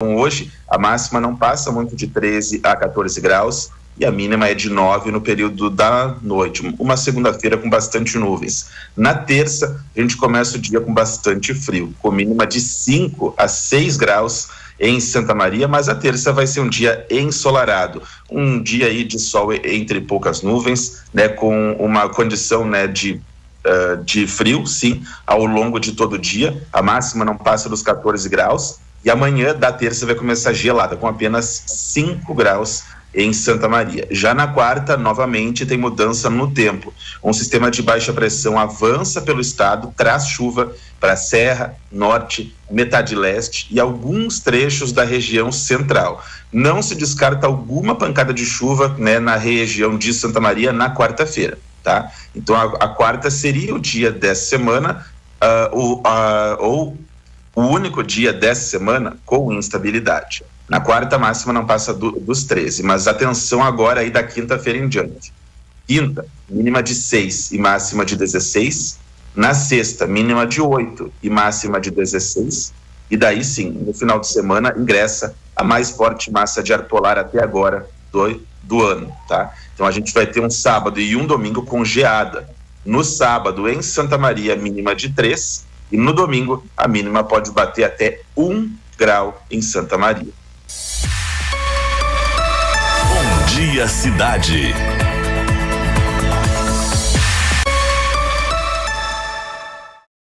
hoje a máxima não passa muito de 13 a 14 graus e a mínima é de 9 no período da noite. Uma segunda-feira com bastante nuvens. Na terça, a gente começa o dia com bastante frio, com mínima de 5 a 6 graus em Santa Maria, mas a terça vai ser um dia ensolarado, um dia aí de sol entre poucas nuvens, né, com uma condição, né, de uh, de frio, sim, ao longo de todo o dia. A máxima não passa dos 14 graus e amanhã da terça vai começar gelada, com apenas 5 graus em Santa Maria. Já na quarta, novamente, tem mudança no tempo. Um sistema de baixa pressão avança pelo estado, traz chuva para a Serra, Norte, metade leste e alguns trechos da região central. Não se descarta alguma pancada de chuva né, na região de Santa Maria na quarta-feira. Tá? Então, a, a, quarta seria o dia dessa semana, uh, o, uh, ou o único dia dessa semana com instabilidade. Na quarta máxima não passa do, dos 13, mas atenção agora aí da quinta-feira em diante. Quinta, mínima de 6 e máxima de 16. Na sexta, mínima de 8 e máxima de 16. E daí sim, no final de semana, ingressa a mais forte massa de ar polar até agora do, do ano, tá? Então a gente vai ter um sábado e um domingo com geada. No sábado, em Santa Maria, mínima de 3 e no domingo, a mínima pode bater até 1 grau em Santa Maria. Bom dia, cidade.